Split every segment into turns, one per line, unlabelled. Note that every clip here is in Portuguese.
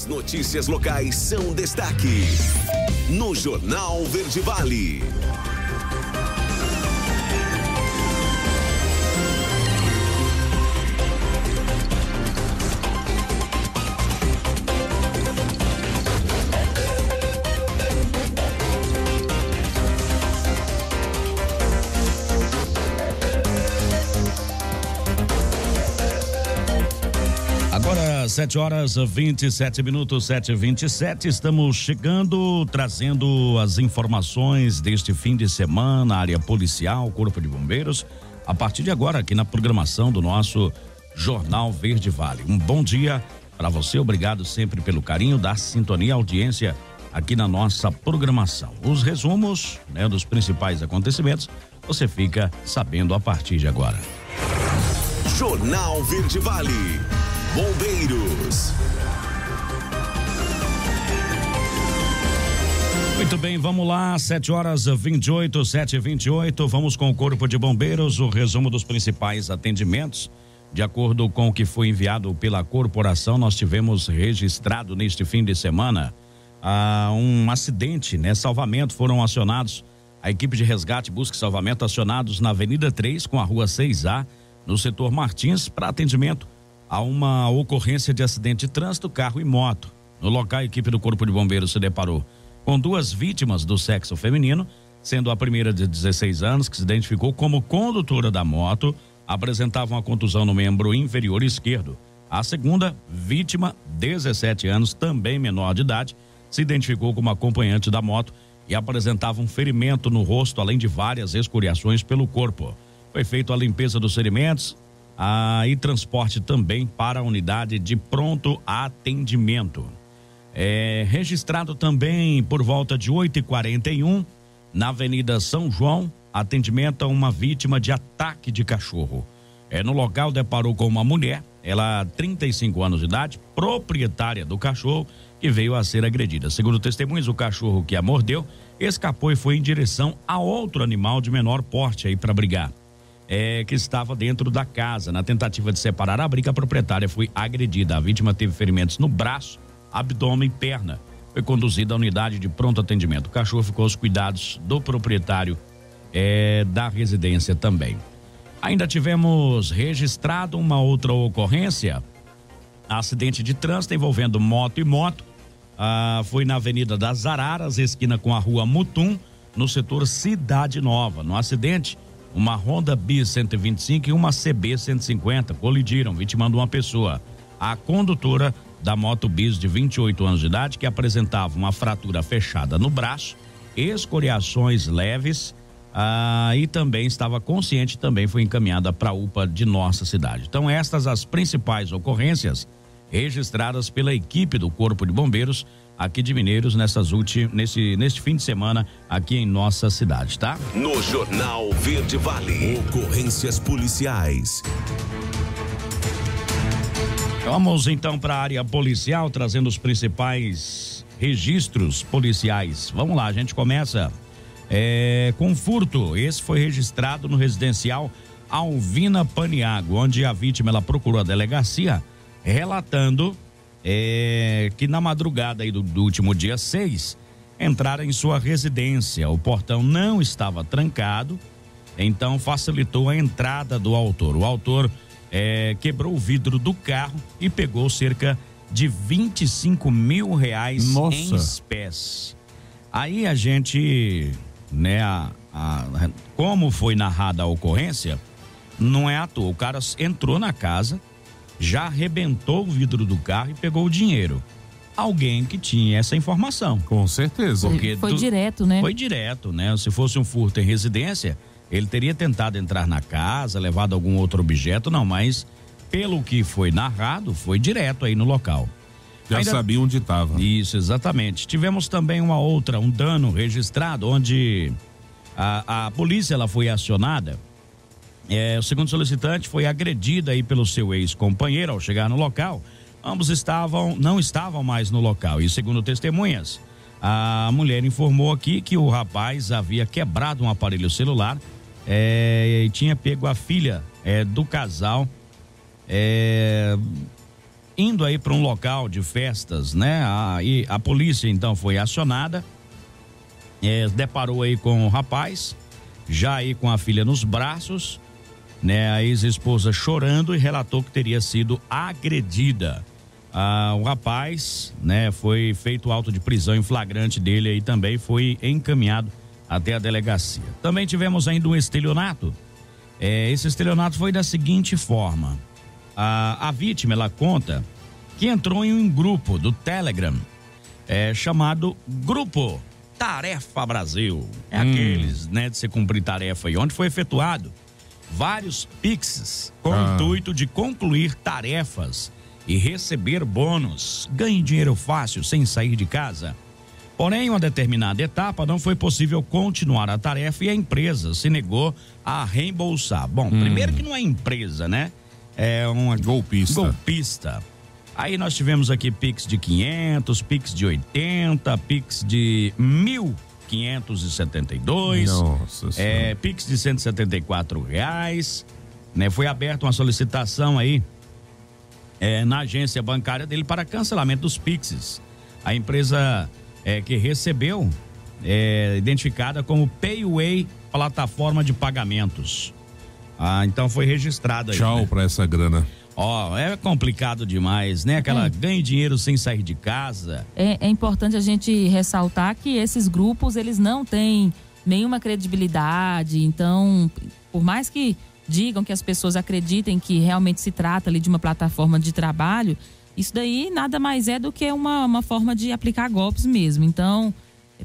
As notícias locais são destaque no Jornal Verde Vale.
7 horas 27 minutos, 7 e 27 Estamos chegando, trazendo as informações deste fim de semana, área policial, Corpo de Bombeiros, a partir de agora, aqui na programação do nosso Jornal Verde Vale. Um bom dia para você, obrigado sempre pelo carinho, da sintonia audiência aqui na nossa programação. Os resumos né, dos principais acontecimentos você fica sabendo a partir de agora.
Jornal Verde Vale. Bombeiros.
Muito bem, vamos lá, 7 horas 28, 7 e 28 Vamos com o Corpo de Bombeiros, o resumo dos principais atendimentos. De acordo com o que foi enviado pela corporação, nós tivemos registrado neste fim de semana ah, um acidente, né? Salvamento foram acionados. A equipe de resgate, busca e salvamento acionados na Avenida 3 com a rua 6A, no setor Martins, para atendimento a uma ocorrência de acidente de trânsito, carro e moto. No local, a equipe do Corpo de Bombeiros se deparou com duas vítimas do sexo feminino, sendo a primeira de 16 anos, que se identificou como condutora da moto, apresentava uma contusão no membro inferior esquerdo. A segunda, vítima, 17 anos, também menor de idade, se identificou como acompanhante da moto e apresentava um ferimento no rosto, além de várias escoriações pelo corpo. Foi feita a limpeza dos ferimentos, ah, e transporte também para a unidade de pronto atendimento. É, registrado também por volta de 8h41 na Avenida São João, atendimento a uma vítima de ataque de cachorro. É, no local deparou com uma mulher, ela 35 anos de idade, proprietária do cachorro, que veio a ser agredida. Segundo testemunhos, o cachorro que a mordeu escapou e foi em direção a outro animal de menor porte aí para brigar é, que estava dentro da casa. Na tentativa de separar a briga, a proprietária foi agredida. A vítima teve ferimentos no braço, abdômen e perna. Foi conduzida à unidade de pronto atendimento. O cachorro ficou aos cuidados do proprietário é, da residência também. Ainda tivemos registrado uma outra ocorrência, acidente de trânsito envolvendo moto e moto. Ah, foi na Avenida das Araras, esquina com a Rua Mutum, no setor Cidade Nova. No acidente, uma Honda Bis 125 e uma CB 150 colidiram, vitimando uma pessoa. A condutora da moto Bis de 28 anos de idade, que apresentava uma fratura fechada no braço, escoriações leves, ah, e também estava consciente, também foi encaminhada para a UPA de nossa cidade. Então, estas as principais ocorrências registradas pela equipe do Corpo de Bombeiros aqui de Mineiros nessas últimas nesse neste fim de semana aqui em nossa cidade, tá?
No Jornal Verde Vale, ocorrências policiais.
Vamos então para a área policial trazendo os principais registros policiais. Vamos lá, a gente começa é, com furto. Esse foi registrado no residencial Alvina Paniago, onde a vítima ela procurou a delegacia relatando é, que na madrugada do, do último dia 6 entraram em sua residência. O portão não estava trancado, então facilitou a entrada do autor. O autor é, quebrou o vidro do carro e pegou cerca de 25 mil reais
Nossa.
em espécie. Aí a gente, né, a, a, como foi narrada a ocorrência, não é à toa. O cara entrou na casa, já arrebentou o vidro do carro e pegou o dinheiro. Alguém que tinha essa informação.
Com certeza.
Porque
Foi
do-
direto, né?
Foi direto, né? Se fosse um furto em residência, ele teria tentado entrar na casa, levado algum outro objeto, não, mas pelo que foi narrado, foi direto aí no local.
Já
Ainda-
sabia onde estava.
Isso, exatamente. Tivemos também uma outra, um dano registrado, onde a, a polícia ela foi acionada. É, o segundo solicitante foi agredida aí pelo seu ex-companheiro ao chegar no local. Ambos estavam, não estavam mais no local. E segundo testemunhas, a mulher informou aqui que o rapaz havia quebrado um aparelho celular é, e tinha pego a filha é, do casal. é, indo aí para um local de festas, né? Aí a polícia então foi acionada, é, deparou aí com o rapaz, já aí com a filha nos braços, né? A ex-esposa chorando e relatou que teria sido agredida. Ah, o rapaz, né? Foi feito auto de prisão em flagrante dele aí também foi encaminhado até a delegacia. Também tivemos ainda um estelionato. É, esse estelionato foi da seguinte forma: a, a vítima ela conta que entrou em um grupo do Telegram é, chamado Grupo Tarefa Brasil. É hum. aqueles, né, de se cumprir tarefa e onde foi efetuado vários pixes com ah. o intuito de concluir tarefas e receber bônus. Ganhe dinheiro fácil sem sair de casa. Porém, em uma determinada etapa não foi possível continuar a tarefa e a empresa se negou a reembolsar. Bom, hum. primeiro que não é empresa, né? É uma
golpista.
Golpista. Aí nós tivemos aqui Pix de 500, Pix de 80, Pix de 1.572. Nossa é, Pix de 174 reais. Né? Foi aberta uma solicitação aí é, na agência bancária dele para cancelamento dos Pixes. A empresa é, que recebeu é identificada como Payway Plataforma de Pagamentos. Ah, então foi registrada aí.
Tchau né? para essa grana.
Ó, oh, é complicado demais, né? Aquela é. ganhe dinheiro sem sair de casa.
É, é importante a gente ressaltar que esses grupos, eles não têm nenhuma credibilidade. Então, por mais que digam que as pessoas acreditem que realmente se trata ali de uma plataforma de trabalho, isso daí nada mais é do que uma, uma forma de aplicar golpes mesmo. Então,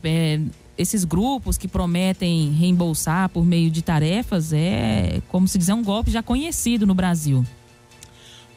é, esses grupos que prometem reembolsar por meio de tarefas é, como se dizer, um golpe já conhecido no Brasil.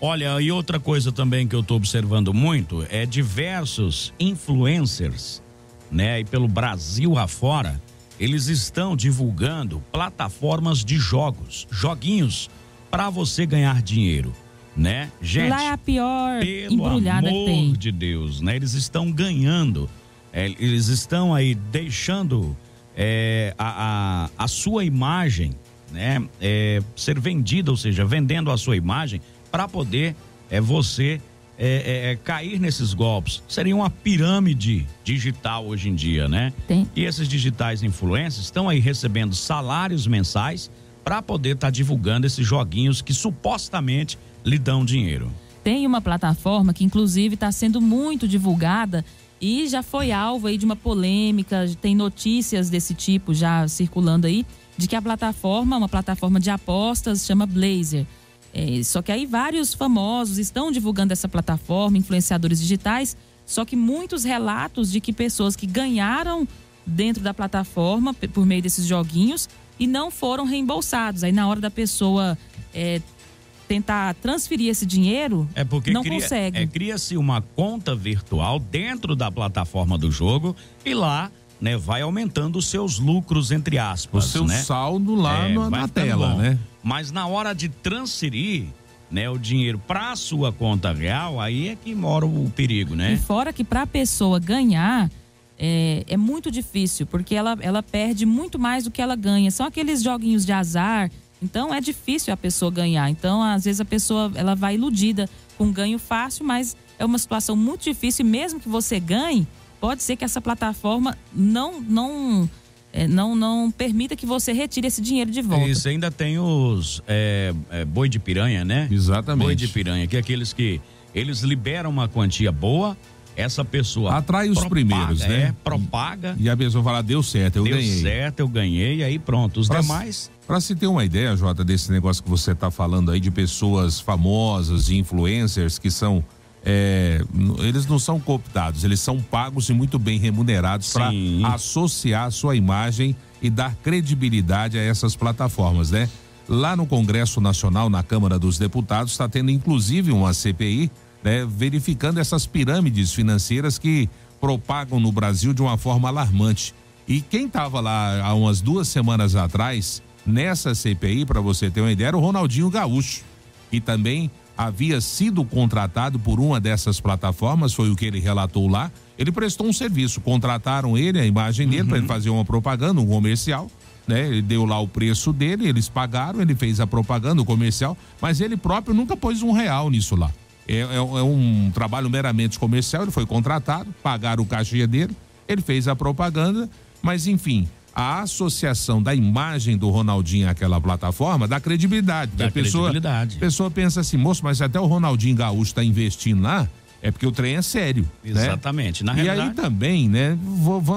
Olha, e outra coisa também que eu estou observando muito é diversos influencers, né, e pelo Brasil afora, eles estão divulgando plataformas de jogos, joguinhos para você ganhar dinheiro né? Gente,
lá é a pior
pelo embrulhada amor que tem. de Deus, né? Eles estão ganhando, é, eles estão aí deixando é, a, a, a, sua imagem, né? É, ser vendida, ou seja, vendendo a sua imagem para poder é, você é, é, é, cair nesses golpes. Seria uma pirâmide digital hoje em dia, né?
Tem.
E esses digitais influencers estão aí recebendo salários mensais para poder estar tá divulgando esses joguinhos que supostamente lhe dão dinheiro.
Tem uma plataforma que, inclusive, está sendo muito divulgada e já foi alvo aí de uma polêmica. Tem notícias desse tipo já circulando aí, de que a plataforma, uma plataforma de apostas, chama Blazer. É, só que aí vários famosos estão divulgando essa plataforma, influenciadores digitais, só que muitos relatos de que pessoas que ganharam dentro da plataforma por meio desses joguinhos e não foram reembolsados. Aí na hora da pessoa é, tentar transferir esse dinheiro,
é porque
não
cria,
consegue.
É, cria-se uma conta virtual dentro da plataforma do jogo e lá né, vai aumentando os seus lucros, entre aspas.
O seu
né?
saldo lá é, na, na tela, bom. né?
Mas na hora de transferir né, o dinheiro para sua conta real, aí é que mora o perigo, né?
E fora que para a pessoa ganhar é, é, muito difícil, porque ela, ela perde muito mais do que ela ganha. São aqueles joguinhos de azar então é difícil a pessoa ganhar. Então, às vezes a pessoa ela vai iludida com ganho fácil, mas é uma situação muito difícil. E mesmo que você ganhe, pode ser que essa plataforma não não é, não não permita que você retire esse dinheiro de volta.
Isso ainda tem os é, é, boi de piranha, né?
Exatamente.
Boi de piranha, que é aqueles que eles liberam uma quantia boa essa pessoa
atrai os
propaga,
primeiros, né?
É, propaga.
E a pessoa fala, deu certo, eu
deu
ganhei.
Deu certo, eu ganhei, e aí pronto. Os pra demais.
Para se ter uma ideia, Jota, desse negócio que você está falando aí de pessoas famosas, e influencers que são. É, eles não são cooptados, eles são pagos e muito bem remunerados para associar sua imagem e dar credibilidade a essas plataformas, né? Lá no Congresso Nacional, na Câmara dos Deputados, está tendo inclusive uma CPI né, verificando essas pirâmides financeiras que propagam no Brasil de uma forma alarmante. E quem estava lá há umas duas semanas atrás, nessa CPI, para você ter uma ideia, era o Ronaldinho Gaúcho, que também havia sido contratado por uma dessas plataformas, foi o que ele relatou lá. Ele prestou um serviço, contrataram ele, a imagem dele, uhum. para ele fazer uma propaganda, um comercial. Né? Ele deu lá o preço dele, eles pagaram, ele fez a propaganda, o comercial, mas ele próprio nunca pôs um real nisso lá. é, é, é, um trabalho meramente comercial, ele foi contratado, pagaram o cachê dele, ele fez a propaganda, mas enfim, a associação da imagem do Ronaldinho àquela plataforma dá credibilidade.
Dá
a pessoa,
credibilidade.
A pessoa pensa assim, moço, mas até o Ronaldinho Gaúcho está investindo lá, é porque o trem é sério.
Né? Exatamente.
Né? Na e aí também, né?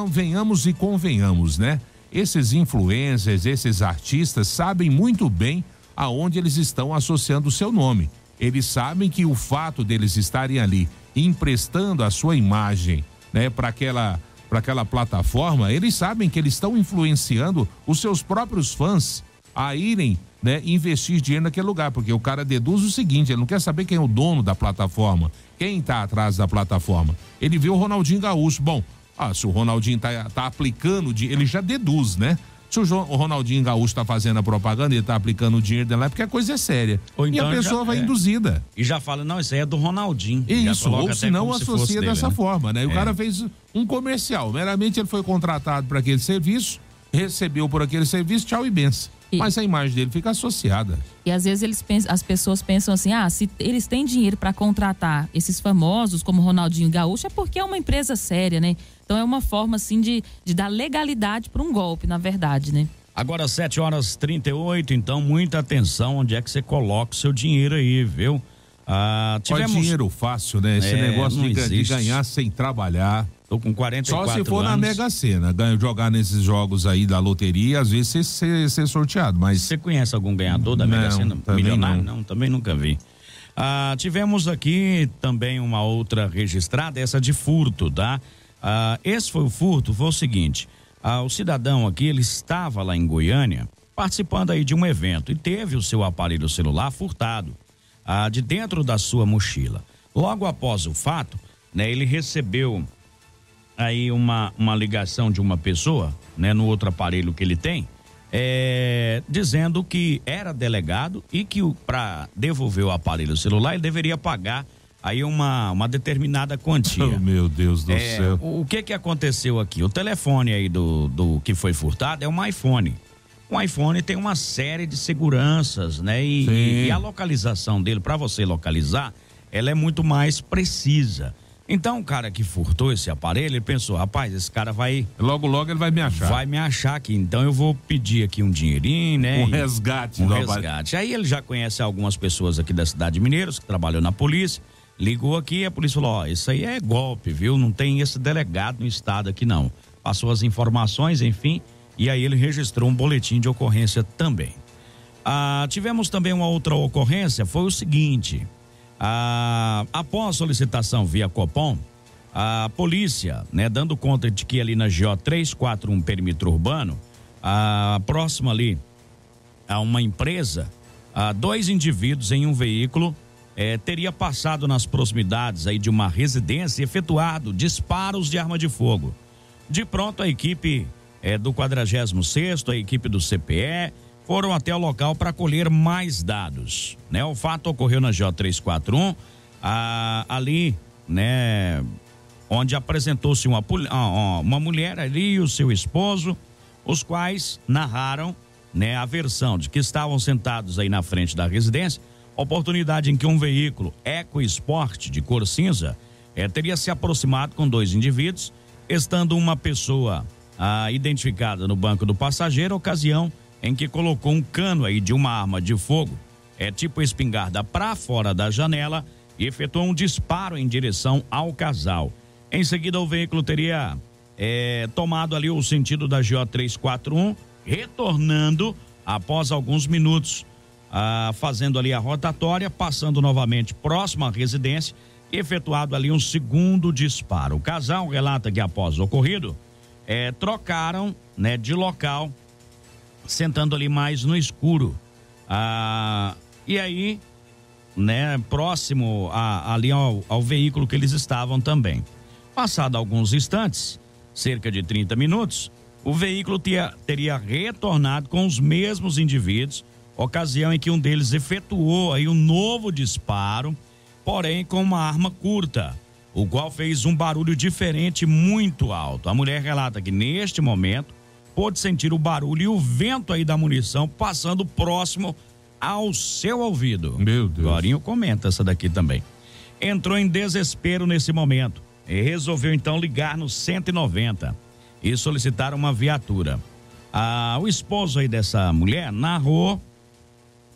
Venhamos e convenhamos, né? Esses influencers, esses artistas sabem muito bem aonde eles estão associando o seu nome. Eles sabem que o fato deles estarem ali emprestando a sua imagem, né, para aquela para aquela plataforma, eles sabem que eles estão influenciando os seus próprios fãs a irem né, investir dinheiro naquele lugar, porque o cara deduz o seguinte, ele não quer saber quem é o dono da plataforma, quem está atrás da plataforma. Ele vê o Ronaldinho Gaúcho. Bom, ah, se o Ronaldinho está tá aplicando, ele já deduz, né? Se o, o Ronaldinho Gaúcho está fazendo a propaganda e está aplicando o dinheiro dela, é porque a coisa é séria. Então e a então pessoa já, vai é. induzida.
E já fala, não, isso aí é do Ronaldinho.
Isso, ou se não associa se dessa dele, né? forma, né? E é. o cara fez um comercial. Meramente ele foi contratado para aquele serviço, recebeu por aquele serviço, tchau e benção. E... Mas a imagem dele fica associada.
E às vezes eles pensam, as pessoas pensam assim: ah, se eles têm dinheiro para contratar esses famosos como Ronaldinho Gaúcho, é porque é uma empresa séria, né? Então é uma forma assim de, de dar legalidade para um golpe, na verdade, né?
Agora 7 horas 38, então muita atenção onde é que você coloca o seu dinheiro aí, viu?
Ah, tivemos... Qual é dinheiro fácil, né? Esse é, negócio de, de, ganhar sem trabalhar.
Tô com 44
Só se for
anos.
na Mega Sena, jogar nesses jogos aí da loteria, às vezes ser, ser sorteado, mas...
Você conhece algum ganhador da Mega Sena? Milionário? Não. não, também nunca vi. Ah, tivemos aqui também uma outra registrada, essa de furto, tá? Ah, esse foi o furto, foi o seguinte: ah, o cidadão aqui, ele estava lá em Goiânia, participando aí de um evento e teve o seu aparelho celular furtado ah, de dentro da sua mochila. Logo após o fato, né, ele recebeu aí uma, uma ligação de uma pessoa, né, no outro aparelho que ele tem, é, dizendo que era delegado e que para devolver o aparelho celular ele deveria pagar aí uma, uma determinada quantia. Oh,
meu Deus do é, céu.
O, o, que que aconteceu aqui? O telefone aí do, do que foi furtado é um iPhone. O iPhone tem uma série de seguranças, né? E, e, e a localização dele, para você localizar, ela é muito mais precisa. Então o cara que furtou esse aparelho, ele pensou, rapaz, esse cara vai.
Logo, logo ele vai me achar.
Vai me achar aqui. Então eu vou pedir aqui um dinheirinho, né?
Um resgate,
Um resgate. Aí ele já conhece algumas pessoas aqui da cidade de Mineiros que trabalham na polícia. Ligou aqui e a polícia falou: Ó, isso aí é golpe, viu? Não tem esse delegado no estado aqui, não. Passou as informações, enfim, e aí ele registrou um boletim de ocorrência também. Ah, tivemos também uma outra ocorrência, foi o seguinte: ah, após solicitação via Copom, a polícia, né, dando conta de que ali na GO 341 perímetro urbano, a próxima ali a uma empresa, a dois indivíduos em um veículo é, teria passado nas proximidades aí de uma residência e efetuado disparos de arma de fogo. De pronto, a equipe é, do 46 a equipe do CPE, foram até o local para colher mais dados. Né? O fato ocorreu na J341, ah, ali, né, onde apresentou-se uma, uma mulher ali e o seu esposo, os quais narraram né, a versão de que estavam sentados aí na frente da residência oportunidade em que um veículo EcoSport de cor cinza eh, teria se aproximado com dois indivíduos, estando uma pessoa ah, identificada no banco do passageiro, ocasião em que colocou um cano aí de uma arma de fogo, é tipo espingarda, para fora da janela e efetuou um disparo em direção ao casal. Em seguida, o veículo teria é, tomado ali o sentido da GO 341, retornando após alguns minutos ah, fazendo ali a rotatória, passando novamente próximo à residência, efetuado ali um segundo disparo. O casal relata que após o ocorrido, eh, trocaram né, de local, sentando ali mais no escuro. Ah, e aí, né, próximo a, ali ao, ao veículo que eles estavam também. Passado alguns instantes, cerca de 30 minutos, o veículo tia, teria retornado com os mesmos indivíduos ocasião em que um deles efetuou aí um novo disparo, porém com uma arma curta, o qual fez um barulho diferente muito alto. A mulher relata que neste momento pôde sentir o barulho e o vento aí da munição passando próximo ao seu ouvido.
Meu Deus.
Gorinho comenta essa daqui também. entrou em desespero nesse momento e resolveu então ligar no 190 e solicitar uma viatura. Ah, o esposo aí dessa mulher narrou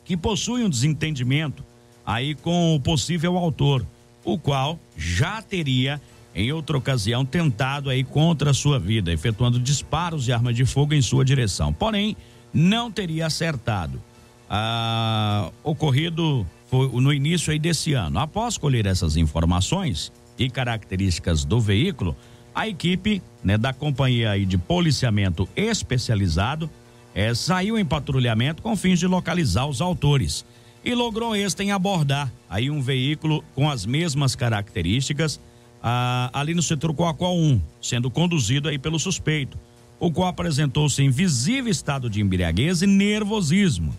que possui um desentendimento aí com o possível autor, o qual já teria em outra ocasião tentado aí contra a sua vida, efetuando disparos de arma de fogo em sua direção. Porém, não teria acertado. Ah, ocorrido foi no início aí desse ano. Após colher essas informações e características do veículo, a equipe né, da companhia aí de policiamento especializado é, saiu em patrulhamento com fins de localizar os autores e logrou este em abordar aí um veículo com as mesmas características ah, ali no setor Coacó 1, sendo conduzido aí pelo suspeito, o qual apresentou-se em visível estado de embriaguez e nervosismo.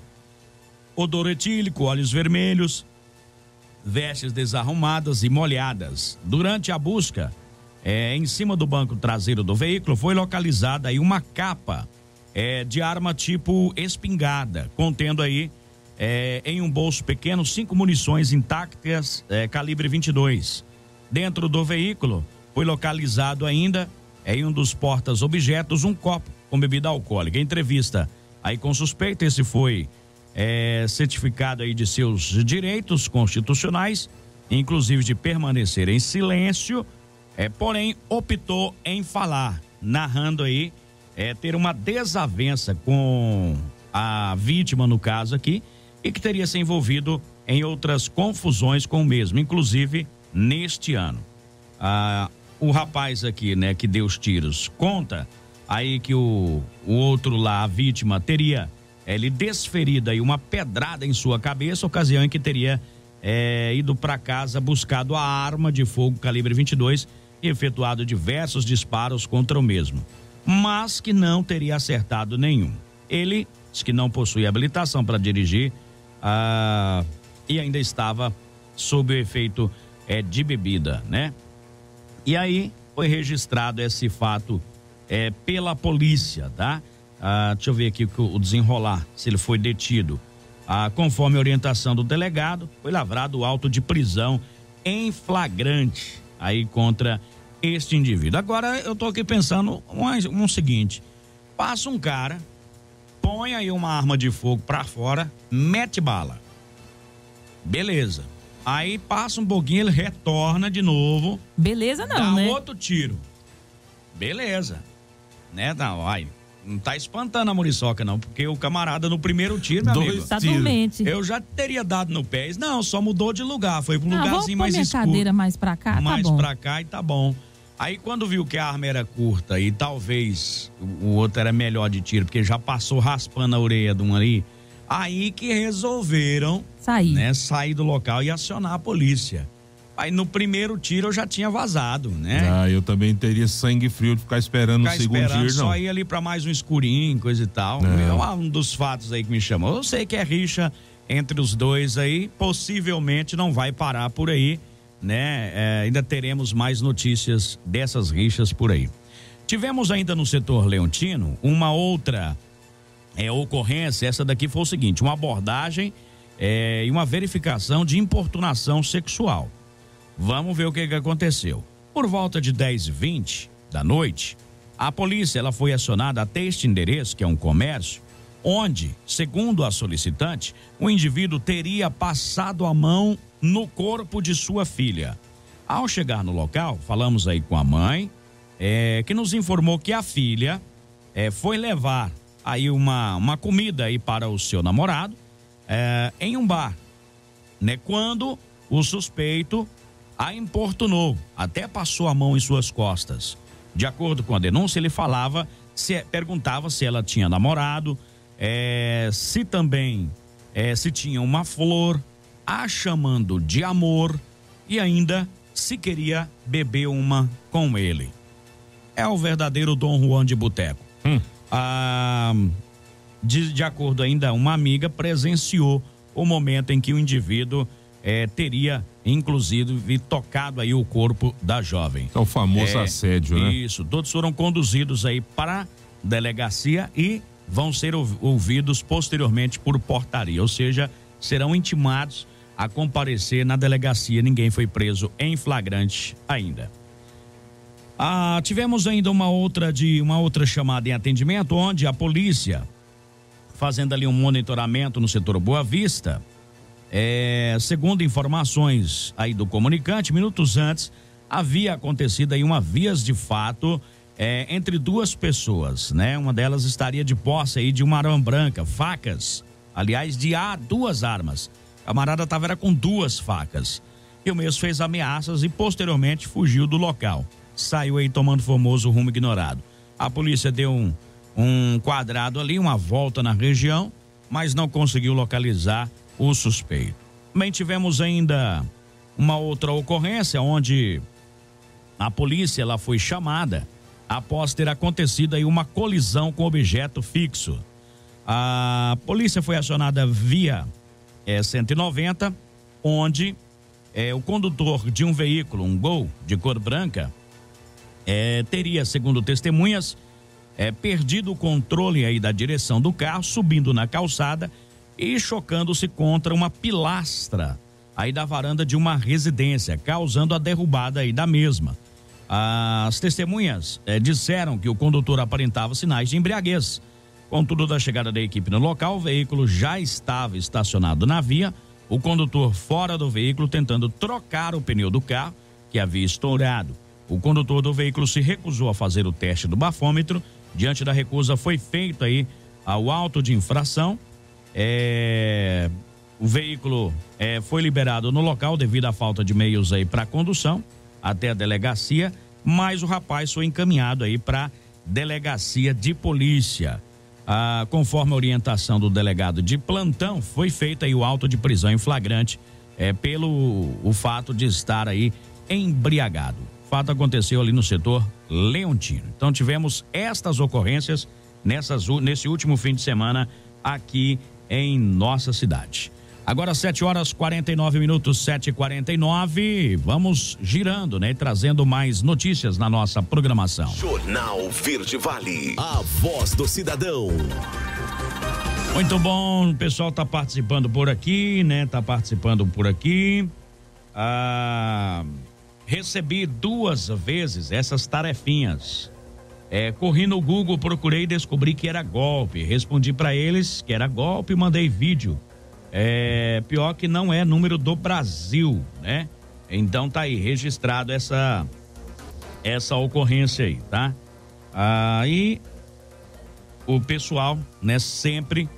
Odor etílico, olhos vermelhos, vestes desarrumadas e molhadas. Durante a busca, é, em cima do banco traseiro do veículo, foi localizada aí uma capa é, de arma tipo espingarda, contendo aí é, em um bolso pequeno cinco munições intactas é, calibre 22. Dentro do veículo foi localizado ainda em um dos portas objetos um copo com bebida alcoólica. Entrevista aí com suspeito, esse foi é, certificado aí de seus direitos constitucionais, inclusive de permanecer em silêncio, é, porém optou em falar, narrando aí é, ter uma desavença com a vítima no caso aqui e que teria se envolvido em outras confusões com o mesmo, inclusive neste ano. Ah, o rapaz aqui, né, que deu os tiros, conta aí que o, o outro lá, a vítima, teria ele desferido aí uma pedrada em sua cabeça, ocasião em que teria é, ido para casa buscado a arma de fogo calibre 22 e efetuado diversos disparos contra o mesmo, mas que não teria acertado nenhum. Ele diz que não possui habilitação para dirigir ah, e ainda estava sob o efeito é, de bebida, né? E aí foi registrado esse fato é, pela polícia, tá? Ah, deixa eu ver aqui o desenrolar, se ele foi detido. Ah, conforme orientação do delegado, foi lavrado o auto de prisão em flagrante aí contra este indivíduo. Agora eu tô aqui pensando um, um seguinte: passa um cara, põe aí uma arma de fogo para fora, mete bala. Beleza. Aí passa um pouquinho, ele retorna de novo.
Beleza não,
dá
né?
outro tiro. Beleza. Né, não, aí não tá espantando a muriçoca, não, porque o camarada no primeiro tiro, meu
Dois
amigo.
Tá dormente.
Eu já teria dado no pé. Não, só mudou de lugar. Foi pra um
ah,
lugarzinho mais
minha
escuro.
cadeira mais pra cá,
mais
tá bom.
pra cá e tá bom. Aí quando viu que a arma era curta e talvez o outro era melhor de tiro, porque já passou raspando a orelha de um ali, aí que resolveram
sair,
né, sair do local e acionar a polícia. Aí no primeiro tiro eu já tinha vazado, né?
Ah, eu também teria sangue frio de ficar esperando
Ficar
o segundo
esperando,
tiro, não.
só ir ali pra mais um escurinho, coisa e tal.
É.
É um dos fatos aí que me chamou. Eu sei que é rixa entre os dois aí, possivelmente não vai parar por aí, né? É, ainda teremos mais notícias dessas rixas por aí. Tivemos ainda no setor leontino uma outra é, ocorrência, essa daqui foi o seguinte, uma abordagem é, e uma verificação de importunação sexual. Vamos ver o que, que aconteceu. Por volta de 10 e 20 da noite, a polícia ela foi acionada até este endereço, que é um comércio, onde, segundo a solicitante, o indivíduo teria passado a mão no corpo de sua filha. Ao chegar no local, falamos aí com a mãe, é, que nos informou que a filha é, foi levar aí uma, uma comida aí para o seu namorado é, em um bar, né? Quando o suspeito a importunou, até passou a mão em suas costas. De acordo com a denúncia, ele falava, se, perguntava se ela tinha namorado, é, se também é, se tinha uma flor, a chamando de amor e ainda se queria beber uma com ele. É o verdadeiro Dom Juan de Boteco.
Hum.
Ah, de, de acordo ainda, uma amiga presenciou o momento em que o indivíduo eh, teria, inclusive, tocado aí o corpo da jovem.
É o famoso
É,
assédio, né?
Isso, todos foram conduzidos aí para a delegacia e vão ser ouv- ouvidos posteriormente por portaria, ou seja, serão intimados a comparecer na delegacia. Ninguém foi preso em flagrante ainda. Ah, tivemos ainda uma outra de uma outra chamada em atendimento onde a polícia fazendo ali um monitoramento no setor Boa Vista. É, segundo informações aí do comunicante, minutos antes havia acontecido aí uma vias de fato é, entre duas pessoas, né? Uma delas estaria de posse aí de uma arma branca, facas, aliás, de a duas armas. Camarada estava com duas facas. E o mesmo fez ameaças e posteriormente fugiu do local. Saiu aí tomando famoso rumo ignorado. A polícia deu um, um quadrado ali, uma volta na região, mas não conseguiu localizar o suspeito. Também tivemos ainda uma outra ocorrência onde a polícia ela foi chamada após ter acontecido aí uma colisão com objeto fixo. A polícia foi acionada via é, 190, onde é, o condutor de um veículo, um Gol de cor branca, é, teria, segundo testemunhas, é, perdido o controle aí da direção do carro, subindo na calçada e chocando-se contra uma pilastra aí da varanda de uma residência, causando a derrubada aí da mesma. As testemunhas é, disseram que o condutor aparentava sinais de embriaguez. Contudo, da chegada da equipe no local, o veículo já estava estacionado na via, o condutor fora do veículo tentando trocar o pneu do carro, que havia estourado. O condutor do veículo se recusou a fazer o teste do bafômetro. Diante da recusa, foi feito aí ao auto de infração. É, o veículo é, foi liberado no local devido à falta de meios aí para condução até a delegacia, mas o rapaz foi encaminhado aí para delegacia de polícia. Ah, conforme a orientação do delegado de plantão, foi feito aí o auto de prisão em flagrante é, pelo o fato de estar aí embriagado. O fato aconteceu ali no setor Leontino. Então tivemos estas ocorrências nessas, nesse último fim de semana aqui em nossa cidade. Agora 7 horas 49 minutos, 7 e 49 Vamos girando, né? Trazendo mais notícias na nossa programação.
Jornal Verde Vale, a voz do cidadão.
Muito bom, o pessoal tá participando por aqui, né? Tá participando por aqui. Ah, recebi duas vezes essas tarefinhas. É, corri no Google, procurei e descobri que era golpe. Respondi para eles que era golpe e mandei vídeo é, pior que não é número do Brasil, né? Então tá aí registrado essa essa ocorrência aí, tá? Aí o pessoal, né, sempre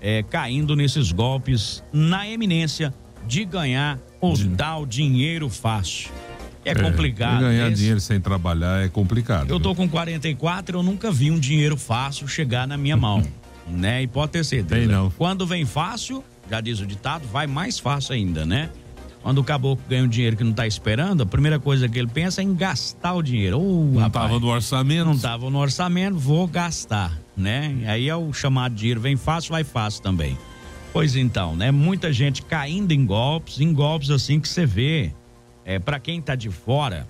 é, caindo nesses golpes na eminência de ganhar ou de... dar o dinheiro fácil. É, é complicado.
Ganhar esse... dinheiro sem trabalhar é complicado.
Eu tô com 44, eu nunca vi um dinheiro fácil chegar na minha mão, né? E pode ter certeza. Tem não. Quando vem fácil, já diz o ditado, vai mais fácil ainda, né? Quando o caboclo ganha um dinheiro que não está esperando, a primeira coisa que ele pensa é em gastar o dinheiro. Oh,
não estava no orçamento.
Não estava no orçamento, vou gastar, né? Aí é o chamado dinheiro, vem fácil, vai fácil também. Pois então, né? Muita gente caindo em golpes, em golpes assim que você vê, é, para quem está de fora,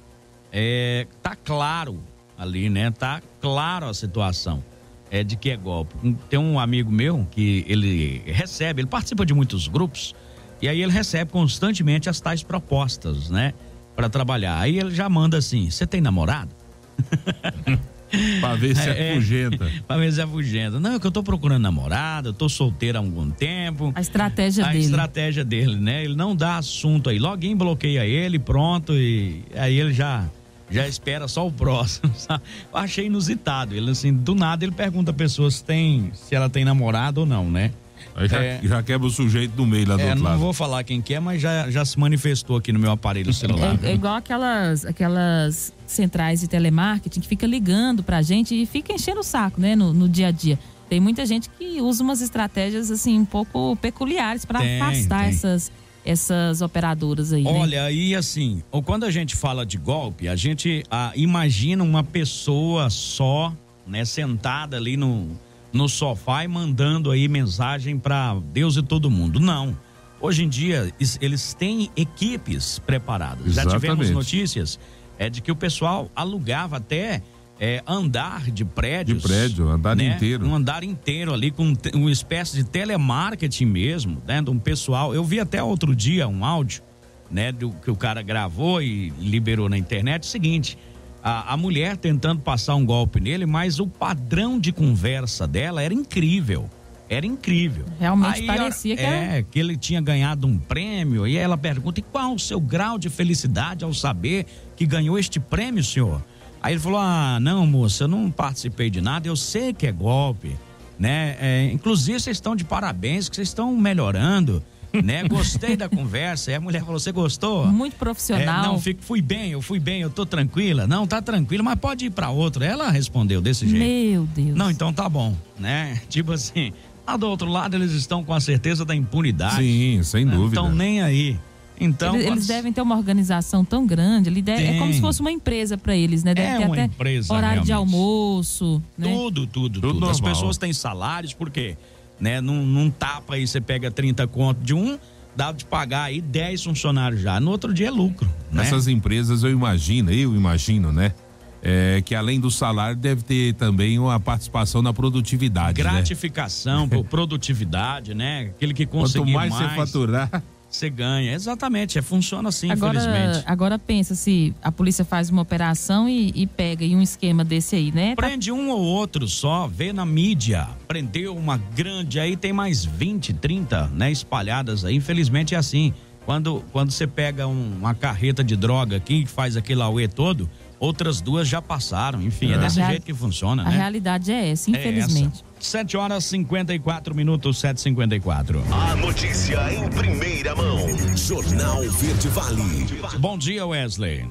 é, tá claro ali, né? Tá claro a situação é, de que é golpe. Tem um amigo meu que ele recebe, ele participa de muitos grupos e aí ele recebe constantemente as tais propostas, né? Para trabalhar. Aí ele já manda assim: Você tem namorado?
pra ver se é, é fugenta.
pra ver se é fugenta. Não, é que eu tô procurando namorado, eu tô solteiro há algum tempo.
A estratégia
a
dele.
A estratégia dele, né? Ele não dá assunto aí. Login bloqueia ele, pronto, e aí ele já já espera só o próximo. Sabe? Eu achei inusitado. Ele assim, do nada ele pergunta a pessoa se tem, se ela tem namorado ou não, né?
Aí já, é, já quebra o sujeito do meio lá do é, outro
não
lado.
Não vou falar quem que é, mas já, já se manifestou aqui no meu aparelho celular.
É, é igual aquelas, aquelas centrais de telemarketing que fica ligando pra gente e fica enchendo o saco, né, no, no dia a dia. Tem muita gente que usa umas estratégias assim um pouco peculiares para afastar tem. essas essas operadoras aí. Né?
Olha, né? e assim, ou quando a gente fala de golpe, a gente ah, imagina uma pessoa só, né, sentada ali no, no sofá e mandando aí mensagem para Deus e todo mundo. Não. Hoje em dia, eles têm equipes preparadas. Exatamente. Já tivemos notícias é de que o pessoal alugava até é, andar de prédios.
De prédio, andar
né?
inteiro.
Um andar inteiro ali, com uma espécie de telemarketing mesmo, né? De um pessoal. Eu vi até outro dia um áudio, né? Do que o cara gravou e liberou na internet. O seguinte: a, a mulher tentando passar um golpe nele, mas o padrão de conversa dela era incrível. Era incrível.
Realmente Aí, parecia que
é, era... que ele tinha ganhado um prêmio. E ela pergunta: e qual o seu grau de felicidade ao saber que ganhou este prêmio, senhor? Aí ele falou: Ah, não, moça, eu não participei de nada, eu sei que é golpe, né? É, inclusive, vocês estão de parabéns, que vocês estão melhorando. né? Gostei da conversa. E a mulher falou: Você gostou?
Muito profissional.
É, não, fico, fui bem, eu fui bem, eu tô tranquila. Não, tá tranquila, mas pode ir para outro. Ela respondeu desse jeito.
Meu Deus.
Não, então tá bom, né? Tipo assim, lá do outro lado eles estão com a certeza da impunidade.
Sim, sem dúvida. Não
estão nem aí. Então,
eles, eles, devem ter uma organização tão grande, ele deve, é como se fosse uma empresa para eles, né? Deve
é
ter
uma
até
empresa,
horário
realmente.
de almoço, né?
Tudo, tudo, tudo. tudo. As pessoas têm salários, porque né, num, num tapa aí você pega 30 conto de um, dá de pagar aí 10 funcionários já. No outro dia é lucro. Né?
Essas empresas, eu imagino, eu imagino, né? É, que além do salário deve ter também uma participação na produtividade.
Né? Gratificação né? por produtividade, né? Aquele que conseguir
Quanto mais,
mais
você faturar.
Você ganha, exatamente, é, funciona assim,
agora,
infelizmente.
Agora pensa se a polícia faz uma operação e, e pega em um esquema desse aí, né?
Tá Prende tá... um ou outro só, vê na mídia, prendeu uma grande aí, tem mais 20, 30, né, espalhadas aí, infelizmente é assim. Quando, quando você pega um, uma carreta de droga aqui, que faz aquele auê todo, outras duas já passaram. Enfim, é, é desse jeito que funciona,
a
né?
A realidade é essa, infelizmente.
É essa. 7 horas 54 minutos, 7h54.
A notícia em primeira mão. Jornal Verde Vale.
Bom dia, Wesley.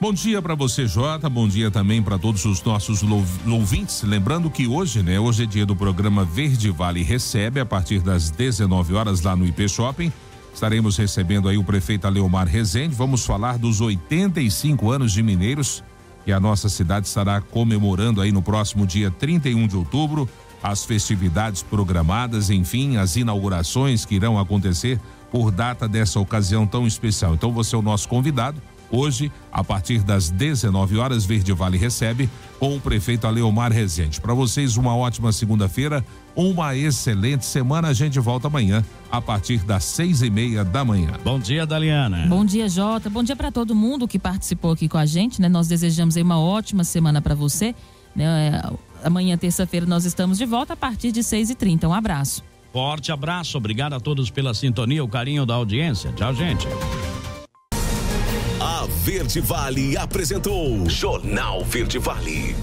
Bom dia para você, Jota. Bom dia também para todos os nossos ouvintes. Lembrando que hoje, né? Hoje é dia do programa Verde Vale Recebe, a partir das 19 horas lá no IP Shopping. Estaremos recebendo aí o prefeito Aleomar Rezende. Vamos falar dos 85 anos de Mineiros que a nossa cidade estará comemorando aí no próximo dia 31 de outubro. As festividades programadas, enfim, as inaugurações que irão acontecer por data dessa ocasião tão especial. Então você é o nosso convidado Hoje, a partir das 19 horas, Verde Vale recebe com o prefeito Aleomar Rezende. Para vocês, uma ótima segunda-feira, uma excelente semana. A gente volta amanhã, a partir das seis e meia da manhã.
Bom dia, Daliana.
Bom dia, Jota. Bom dia para todo mundo que participou aqui com a gente, né? Nós desejamos aí uma ótima semana para você. Né? Amanhã, terça-feira, nós estamos de volta a partir de seis e trinta. Um abraço.
Forte abraço, obrigado a todos pela sintonia, o carinho da audiência. Tchau, gente.
Verde Vale apresentou Jornal Verde Vale.